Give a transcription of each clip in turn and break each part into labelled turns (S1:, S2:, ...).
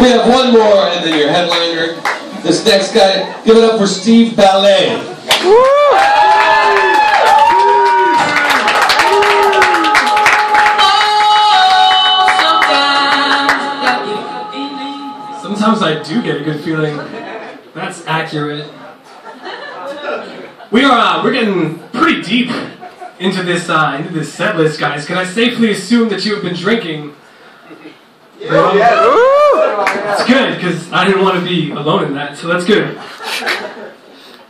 S1: We have one more, and then your headliner. This next guy, give it up for Steve Balliet.
S2: Sometimes I do get a good feeling. That's accurate. We are uh, we're getting pretty deep into this uh, into this set list, guys. Can I safely assume that you have been drinking? Yeah. It's good because I didn't want to be alone in that, so that's good.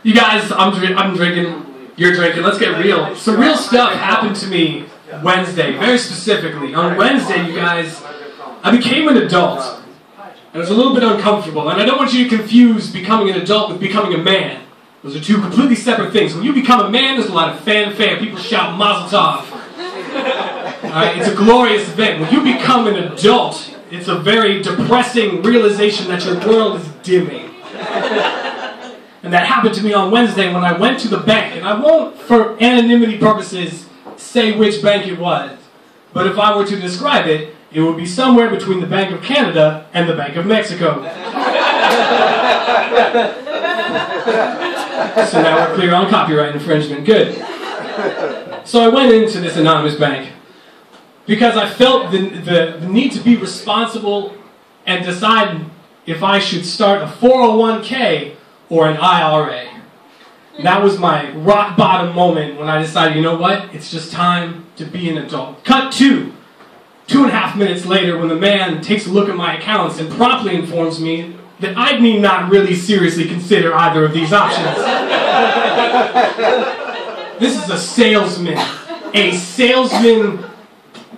S2: You guys, I'm I'm drinking. You're drinking. Let's get real. Some real stuff happened to me Wednesday, very specifically. On Wednesday, you guys, I became an adult. And it was a little bit uncomfortable. And I don't want you to confuse becoming an adult with becoming a man. Those are two completely separate things. When you become a man, there's a lot of fanfare. People shout Mazel Tov. It's a glorious event. When you become an adult, it's a very depressing realization that your world is dimming. And that happened to me on Wednesday when I went to the bank. And I won't, for anonymity purposes, say which bank it was. But if I were to describe it, it would be somewhere between the Bank of Canada and the Bank of Mexico. so now we're clear on copyright infringement. Good. So I went into this anonymous bank because I felt the, the, the need to be responsible and decide if I should start a 401k or an IRA. That was my rock bottom moment when I decided, you know what? It's just time to be an adult. Cut two. Two and a half minutes later, when the man takes a look at my accounts and promptly informs me that I need not really seriously consider either of these options. this is a salesman. A salesman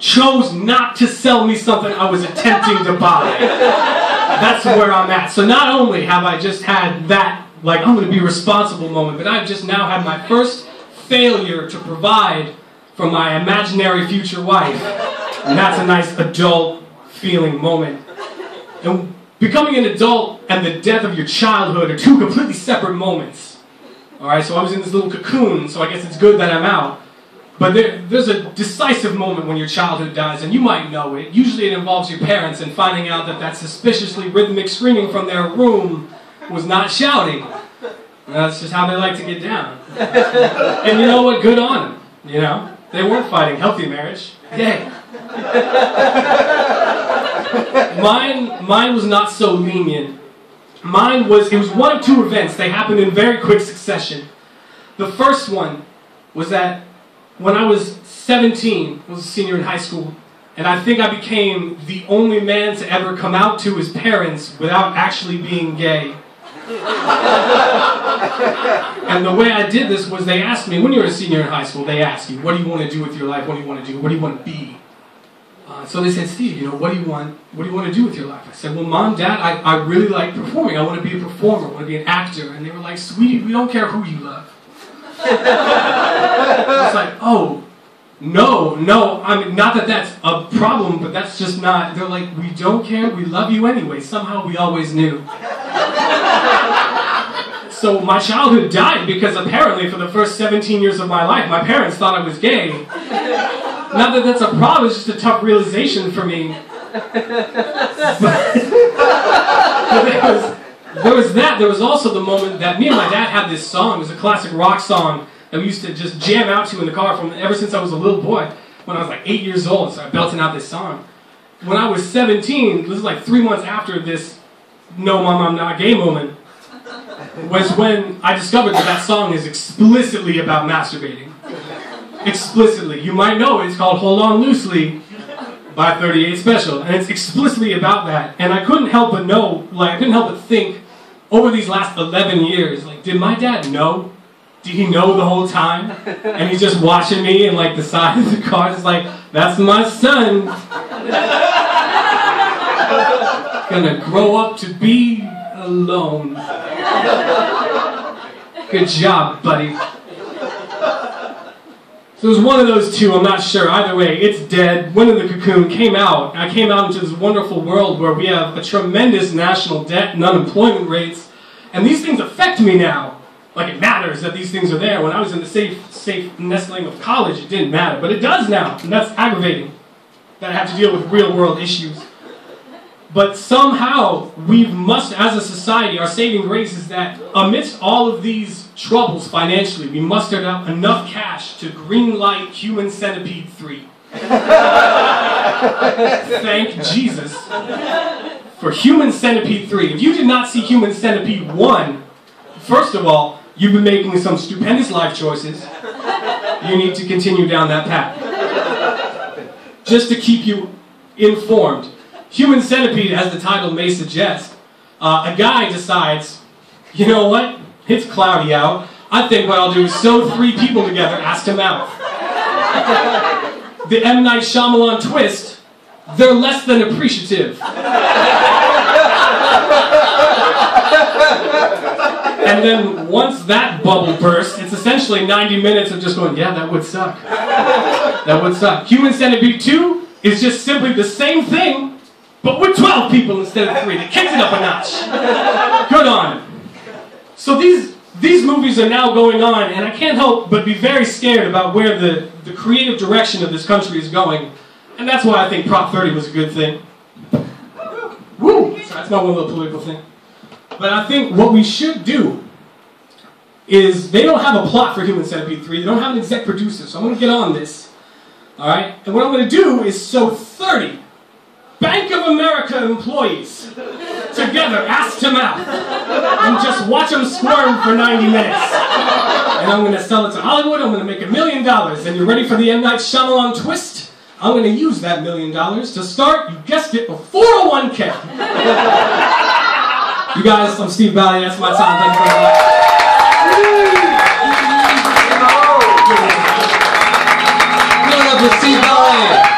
S2: chose not to sell me something I was attempting to buy. That's where I'm at. So not only have I just had that, like, I'm going to be responsible moment, but I've just now had my first failure to provide for my imaginary future wife. And that's a nice adult feeling moment. And becoming an adult and the death of your childhood are two completely separate moments. Alright, so I was in this little cocoon, so I guess it's good that I'm out. But there, there's a decisive moment when your childhood dies, and you might know it. Usually it involves your parents and finding out that that suspiciously rhythmic screaming from their room was not shouting. That's just how they like to get down. and you know what? Good on them. You know? They weren't fighting healthy marriage. Yay. mine, mine was not so lenient. Mine was, it was one of two events. They happened in very quick succession. The first one was that when I was 17, I was a senior in high school, and I think I became the only man to ever come out to his parents without actually being gay. and the way I did this was they asked me, when you're a senior in high school, they ask you, what do you want to do with your life? What do you want to do? What do you want to be? Uh, so they said, Steve, you know, what do you want? What do you want to do with your life? I said, well, mom, dad, I, I really like performing. I want to be a performer. I want to be an actor. And they were like, sweetie, we don't care who you love. I was like, oh, no, no. I mean, not that that's a problem, but that's just not. They're like, we don't care. We love you anyway. Somehow we always knew. so my childhood died because apparently for the first 17 years of my life, my parents thought I was gay. Not that that's a problem, it's just a tough realization for me. but, there was that. There was also the moment that me and my dad had this song. It was a classic rock song that we used to just jam out to in the car from ever since I was a little boy. When I was like eight years old, so I belting out this song. When I was 17, this is like three months after this "No, Mom, I'm Not Gay" moment, was when I discovered that that song is explicitly about masturbating explicitly. You might know it. it's called Hold On Loosely by 38 Special, and it's explicitly about that. And I couldn't help but know, like, I couldn't help but think over these last 11 years, like, did my dad know? Did he know the whole time? And he's just watching me and like the side of the car, just like, that's my son. Gonna grow up to be alone. Good job, buddy. So it was one of those two, I'm not sure. Either way, it's dead. Went in the cocoon, came out. I came out into this wonderful world where we have a tremendous national debt and unemployment rates. And these things affect me now. Like it matters that these things are there. When I was in the safe, safe nestling of college, it didn't matter. But it does now, and that's aggravating. That I have to deal with real world issues. But somehow we must, as a society, our saving grace is that amidst all of these troubles financially, we mustered up enough cash to greenlight Human Centipede 3. Thank Jesus for Human Centipede 3. If you did not see Human Centipede 1, first of all, you've been making some stupendous life choices. You need to continue down that path. Just to keep you informed. Human Centipede, as the title may suggest, uh, a guy decides, you know what? It's cloudy out. I think what I'll do is sew three people together, ass to mouth. the M. Night Shyamalan twist, they're less than appreciative. and then once that bubble bursts, it's essentially 90 minutes of just going, yeah, that would suck. That would suck. Human Centipede 2 is just simply the same thing, but we're 12 people instead of 3. They kicked it up a notch. Good on him. So these, these movies are now going on, and I can't help but be very scared about where the, the creative direction of this country is going. And that's why I think Prop 30 was a good thing. Woo! So that's my one little political thing. But I think what we should do is they don't have a plot for Human Centipede 3. They don't have an exec producer, so I'm going to get on this. Alright? And what I'm going to do is sew 30 Bank of America employees together, ass to mouth, and just watch them squirm for 90 minutes. And I'm going to sell it to Hollywood. I'm going to make a million dollars. And you ready for the M. Night Shyamalan twist? I'm going to use that million dollars to start, you guessed it, a 401k. you guys, I'm Steve Balliet. That's my time. Thank you very much.
S1: Give it up for Steve Balliet.